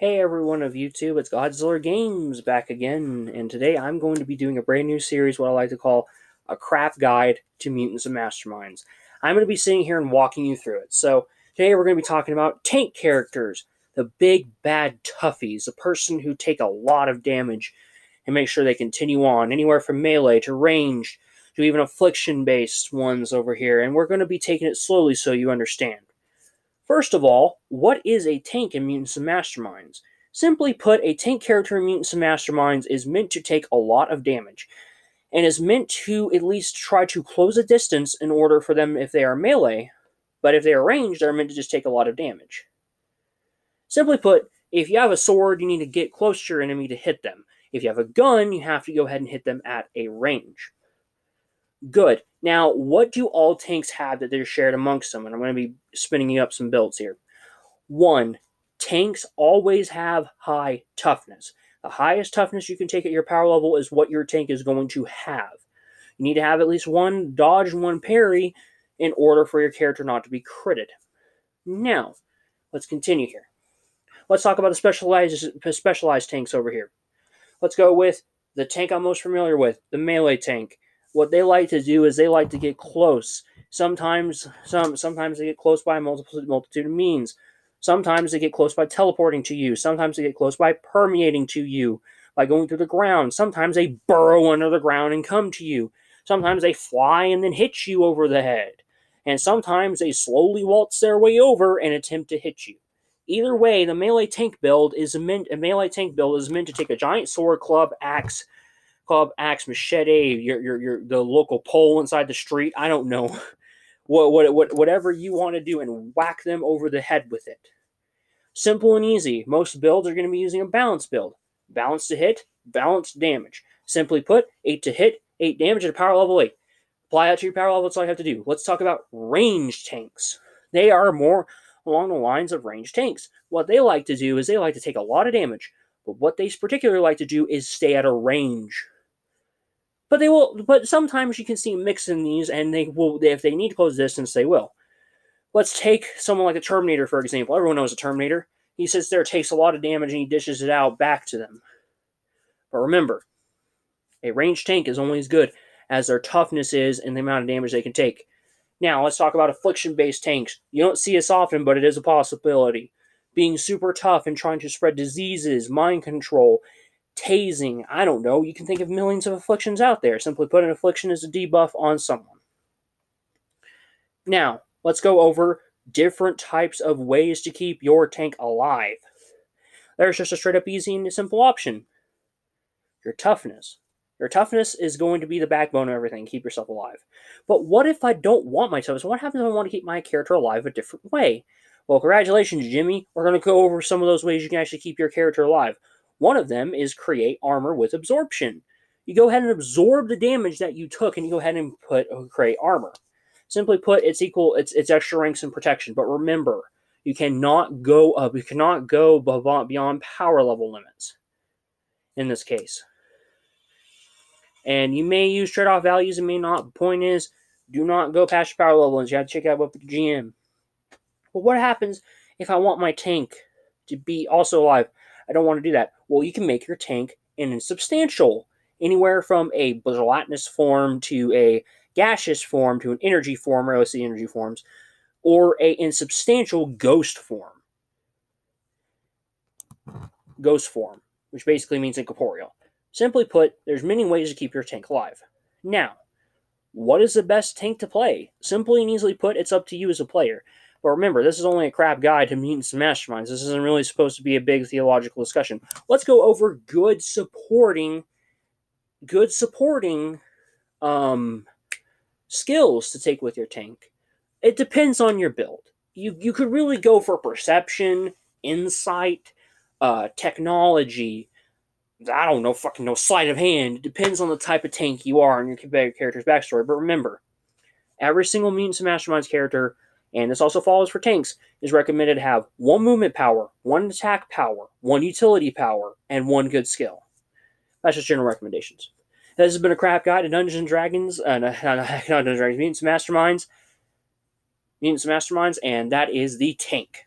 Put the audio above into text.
Hey everyone of YouTube, it's Godziller Games back again, and today I'm going to be doing a brand new series, what I like to call a craft guide to mutants and masterminds. I'm going to be sitting here and walking you through it. So today we're going to be talking about tank characters, the big bad toughies, the person who take a lot of damage and make sure they continue on, anywhere from melee to ranged to even affliction-based ones over here, and we're going to be taking it slowly so you understand. First of all, what is a tank in Mutants and Masterminds? Simply put, a tank character in Mutants and Masterminds is meant to take a lot of damage, and is meant to at least try to close a distance in order for them if they are melee, but if they are ranged, they're meant to just take a lot of damage. Simply put, if you have a sword, you need to get close to your enemy to hit them. If you have a gun, you have to go ahead and hit them at a range. Good. Now, what do all tanks have that they're shared amongst them? And I'm going to be spinning you up some builds here. One, tanks always have high toughness. The highest toughness you can take at your power level is what your tank is going to have. You need to have at least one dodge and one parry in order for your character not to be critted. Now, let's continue here. Let's talk about the specialized specialized tanks over here. Let's go with the tank I'm most familiar with, the melee tank what they like to do is they like to get close. Sometimes, some sometimes they get close by multiple, multitude of means. Sometimes they get close by teleporting to you. Sometimes they get close by permeating to you, by going through the ground. Sometimes they burrow under the ground and come to you. Sometimes they fly and then hit you over the head. And sometimes they slowly waltz their way over and attempt to hit you. Either way, the melee tank build is meant a melee tank build is meant to take a giant sword, club, axe, club, axe, machete, your, your, your the local pole inside the street. I don't know. what, what, what, whatever you want to do and whack them over the head with it. Simple and easy. Most builds are going to be using a balance build. Balance to hit, balance damage. Simply put, 8 to hit, 8 damage at a power level 8. Apply that to your power level, that's all you have to do. Let's talk about range tanks. They are more along the lines of range tanks. What they like to do is they like to take a lot of damage, but what they particularly like to do is stay at a range. But they will. But sometimes you can see mixing these, and they will. If they need close distance, they will. Let's take someone like the Terminator, for example. Everyone knows a Terminator. He sits there, takes a lot of damage, and he dishes it out back to them. But remember, a ranged tank is only as good as their toughness is and the amount of damage they can take. Now, let's talk about affliction based tanks. You don't see this often, but it is a possibility. Being super tough and trying to spread diseases, mind control, tasing, I don't know. You can think of millions of afflictions out there. Simply put, an affliction is a debuff on someone. Now, let's go over different types of ways to keep your tank alive. There's just a straight up easy and simple option your toughness. Your toughness is going to be the backbone of everything. Keep yourself alive. But what if I don't want my toughness? What happens if I want to keep my character alive a different way? Well, congratulations, Jimmy. We're going to go over some of those ways you can actually keep your character alive. One of them is create armor with absorption. You go ahead and absorb the damage that you took, and you go ahead and put uh, create armor. Simply put, it's equal. It's it's extra ranks and protection. But remember, you cannot go up. You cannot go beyond power level limits. In this case, and you may use trade-off values and may not. The point is, do not go past your power levels. You have to check out what the GM. But what happens if I want my tank to be also alive? I don't want to do that. Well, you can make your tank an insubstantial, anywhere from a gelatinous form to a gaseous form to an energy form, or let's energy forms, or a insubstantial ghost form. Ghost form, which basically means incorporeal. Simply put, there's many ways to keep your tank alive. Now, what is the best tank to play? Simply and easily put, it's up to you as a player. But remember, this is only a crap guide to mutants and masterminds. This isn't really supposed to be a big theological discussion. Let's go over good supporting, good supporting um, skills to take with your tank. It depends on your build. You you could really go for perception, insight, uh, technology. I don't know, fucking no sleight of hand. It depends on the type of tank you are and your character's backstory. But remember, every single Mutants and Masterminds character and this also follows for tanks, is recommended to have one movement power, one attack power, one utility power, and one good skill. That's just general recommendations. This has been a crap guide to Dungeons and Dragons, uh, not, Dungeons and Dragons, Mutants and Masterminds, Mutants and Masterminds, and that is the tank.